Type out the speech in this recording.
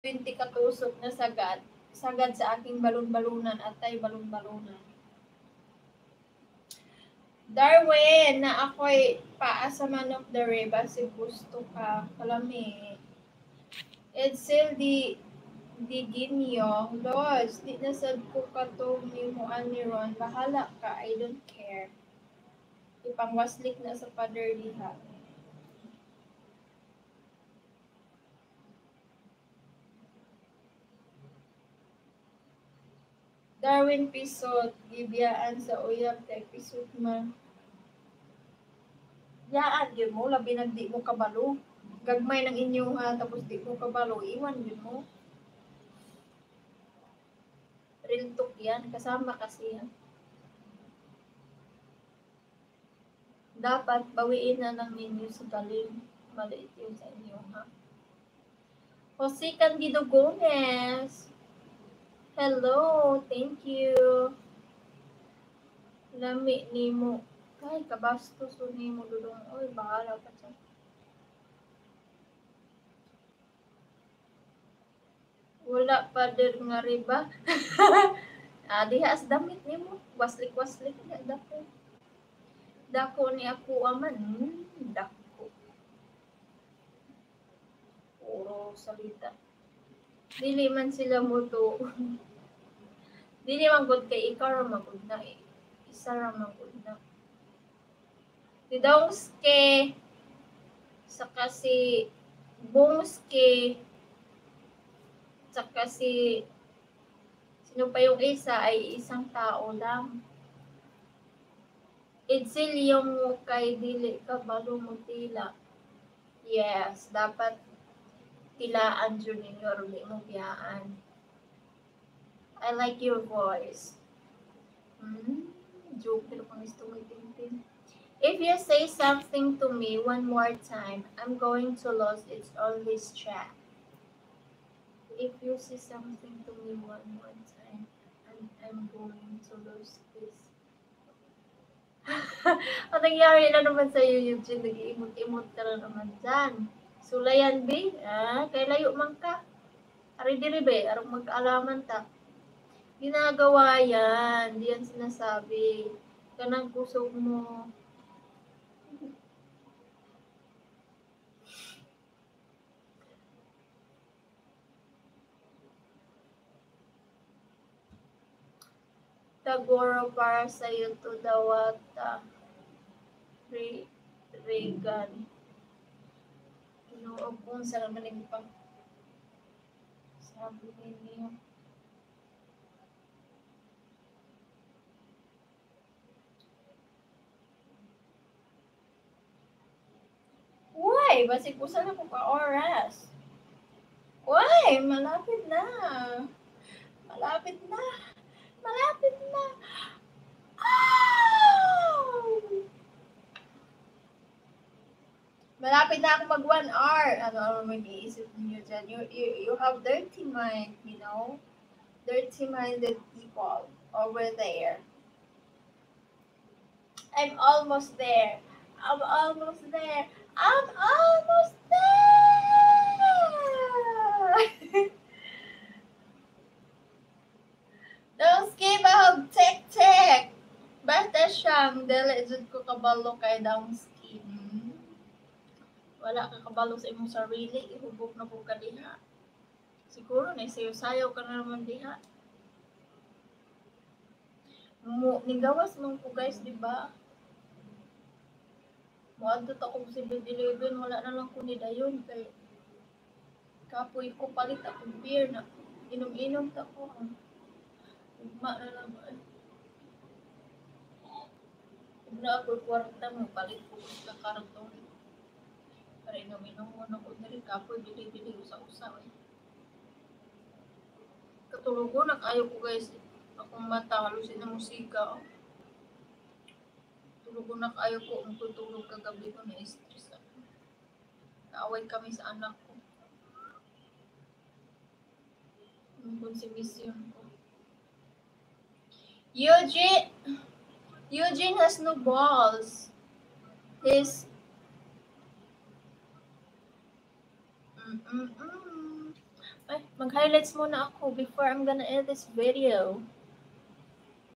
20 katusok na sagad. Sagad sa aking balon-balunan at tay balon-balunan. Darwin, na ako'y paa sa man of the riba, si gusto ka, kalami. Edsel di di ginyo, Los, di nasad ko ka to mo ni Ron, bahala ka, I don't care. Ipangwaslik na sa father diha. Darwin Pisot, gibiyaan sa uyab kay Pisot man. Yaan yun mo, labi nag di mo kabalo. Gagmay ng inyo ha, tapos di mo kabalo, iwan yun mo. Real yan, kasama kasi yan. Dapat bawiin na ng ninyo sa talim. Maliit yun sa inyo ha. Jose Candido Gomez. Hello, thank you. Lami ni mo. Ay, kabastos so ni mo dudong. Oy, bahala ka sa. Wala pa dir nga riba. ah, diha as damit ni mo. Waslik-waslik na dako. Dako ni ako aman. Hmm, dako. Puro salita. Dili man sila mo to. Dili man gud kay ikaw ra man gud na eh. Isa ra man gud na. Si Dongske saka si Bongske saka si sino pa yung isa ay isang tao lang. Itsil yung kay dili ka balo mo tila. Yes, dapat tilaan dyan ninyo or di mo biyaan. I like your voice. Hmm? Joke, pero kung gusto mo itintin. If you say something to me one more time, I'm going to lose its on this. If you say something to me one more time, I'm, I'm going to lose this. Ang nangyari na naman sa iyo, Eugene, nag-iimot-imot ka na naman dyan. Sulayan, be. Ah, kay layo man ka. Ari diri, be. Arong magkaalaman ta. Ginagawa yan. Di yan sinasabi. Kanang kusog mo. Tagoro para sa iyo to dawata. Re Regan. Inuog kung sa naman pa. Sabi niyo. Uy, basi ko sana ko ka oras. Uy, malapit na. Malapit na. Malapit na. Oh! Malapit na ako mag one hour. Ano ano mag-iisip niyo dyan? You, you, you have dirty mind, you know? Dirty-minded people over there. I'm almost there. I'm almost there. I'm almost there! Don't skip out tek-tek! Basta siyang dili ko kabalo kay down skin. Wala ka kabalo sa imong sarili, ihubog na po ka diha. Siguro na sayo-sayo ka na naman diha. Mo, nigawas man ko guys, di ba? Muadto ta kong 7-Eleven, wala na lang ko ni dayon kay kapoy ko palit akong beer na inom-inom ta ko. Ugma na lang ba? Ug na ako kwarta mo palit ko sa karton. Para inom-inom mo na ko diri kapoy dili-dili usa-usa. Eh. Katulog na kayo ko guys. Akong mata halusin na musika. Oh. Tulog na kayo ko. Ang tutulog kagabi ko na stress ako. Naaway kami sa anak ko. Ang konsumisyon ko. Eugene! Eugene has no balls. His Mm-mm-mm. Ay, Mag-highlights muna ako before I'm gonna end this video.